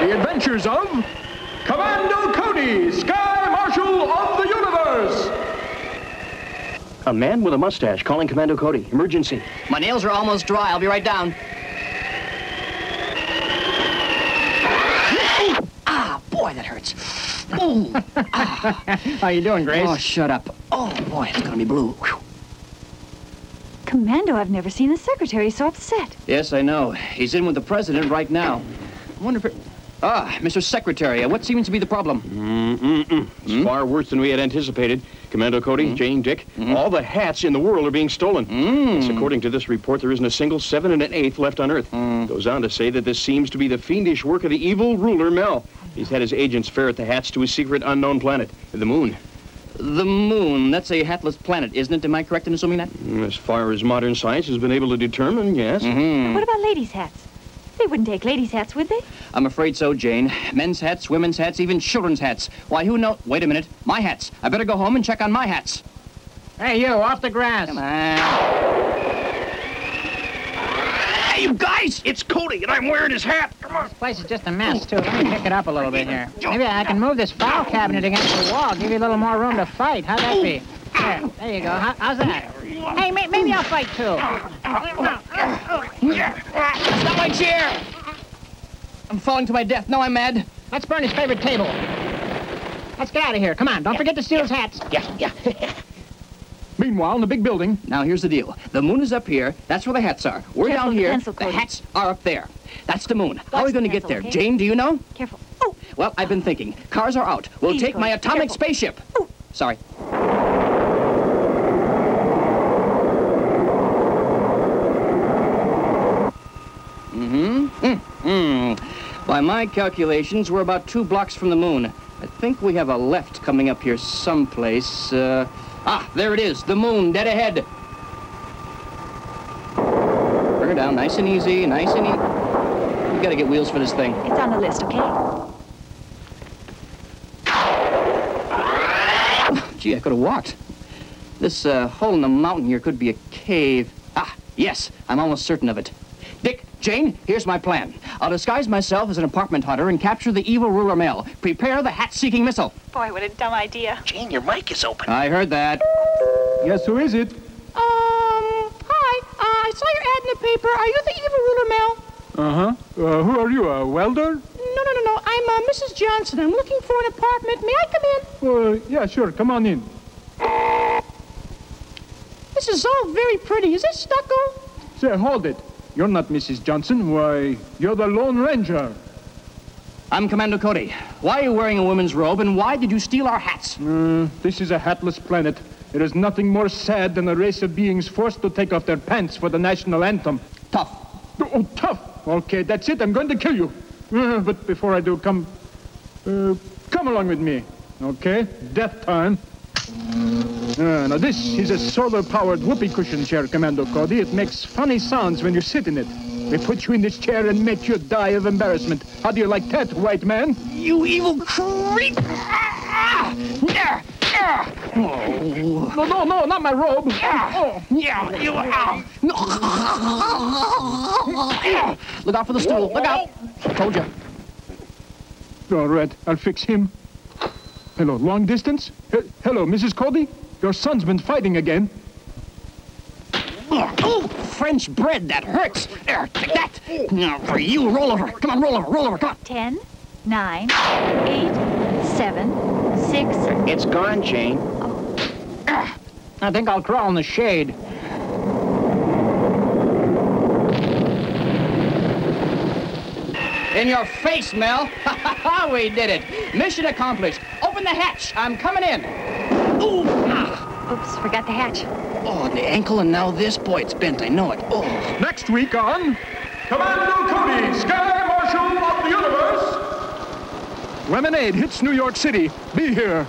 The adventures of Commando Cody, Sky Marshal of the Universe. A man with a mustache calling Commando Cody. Emergency. My nails are almost dry. I'll be right down. ah, boy, that hurts. Ooh. How you doing, Grace? Oh, shut up. Oh, boy, it's gonna be blue. Whew. Commando, I've never seen the secretary so upset. Yes, I know. He's in with the president right now. I wonder if it... Ah, Mr. Secretary, uh, what seems to be the problem? Mm-mm-mm. It's far worse than we had anticipated. Commando Cody, Jane, Dick, all the hats in the world are being stolen. Yes, according to this report, there isn't a single seven and an eighth left on Earth. Goes on to say that this seems to be the fiendish work of the evil ruler, Mel. He's had his agents ferret the hats to a secret unknown planet, the moon. The moon. That's a hatless planet, isn't it? Am I correct in assuming that? Mm, As far as modern science has been able to determine, yes. What about ladies' hats? They wouldn't take ladies' hats, would they? I'm afraid so, Jane. Men's hats, women's hats, even children's hats. Why, who knows? Wait a minute. My hats. I better go home and check on my hats. Hey, you, off the grass. Come on. Hey, you guys! It's Cody, and I'm wearing his hat. Come on. This place is just a mess, too. Let me pick it up a little bit here. Maybe I can move this file cabinet against the wall, give you a little more room to fight. How'd that be? There, there you go. How, how's that? Hey, may, maybe I'll fight, too. That's my chair! I'm falling to my death. No, I'm mad. Let's burn his favorite table. Let's get out of here. Come on, don't forget to steal his hats. Yeah, yeah. Meanwhile, in the big building, now here's the deal. The moon is up here. That's where the hats are. We're Careful down with the here. the hats are up there. That's the moon. How are we going to get there? okay? Jane, do you know? Careful. Oh, Well, I've been thinking. Cars are out. We'll Please, take my atomic careful. spaceship. Oh. Sorry. By my calculations, we're about two blocks from the moon. I think we have a left coming up here someplace. Uh, ah, there it is. The moon, dead ahead. Bring her down, nice and easy, nice and easy. We've gotta get wheels for this thing. it's on the list, okay? Gee, I could have walked. This uh, hole in the mountain here could be a cave. Ah, yes, I'm almost certain of it. Dick, Jane, here's my plan. I'll disguise myself as an apartment hunter and capture the evil ruler Mel. Prepare the hat-seeking missile. Boy, what a dumb idea. Jane, your mic is open. I heard that. yes, who is it? Um, hi. Uh, I saw your ad in the paper. Are you the evil ruler, Mel? Uh-huh. Uh, who are you, a welder? No, no, no, no. I'm uh, Mrs. Johnson. I'm looking for an apartment. May I come in? Uh, yeah, sure, come on in. This is all very pretty. Is this stucco? Say, hold it. You're not Mrs. Johnson. Why, you're the Lone Ranger. I'm Commando Cody. Why are you wearing a woman's robe, and why did you steal our hats? Uh, this is a hatless planet. There is nothing more sad than a race of beings forced to take off their pants for the national anthem. Tough. Oh, tough. Okay, that's it. I'm going to kill you. Uh, but before I do, come, uh, come along with me. Okay, death time. Uh, now this is a solar-powered whoopee cushion chair, Commando Cody. It makes funny sounds when you sit in it. We put you in this chair and make you die of embarrassment. How do you like that, white man? You evil creep! Ah! Ah! Ah! Oh. No, no, no, not my robe. Ah! Yeah, you ow. No. Look out for the stool. Look out. Told you. All right, I'll fix him. Hello, long distance? He- hello, Mrs. Cody? Your son's been fighting again. Oh, French bread, that hurts. There, take that. Now, for you, roll over. Come on, roll over, roll over, come on. Ten, nine, eight, seven, six. It's gone, Jane. Oh. I think I'll crawl in the shade. In your face, Mel. we did it. Mission accomplished. Open the hatch. I'm coming in. Ooh. Oops, forgot the hatch. Oh, the ankle and now this. Boy, it's bent. I know it. Oh. Next week on Commando Cody, Sky Marshal of the Universe. Lemonade hits New York City. Be here.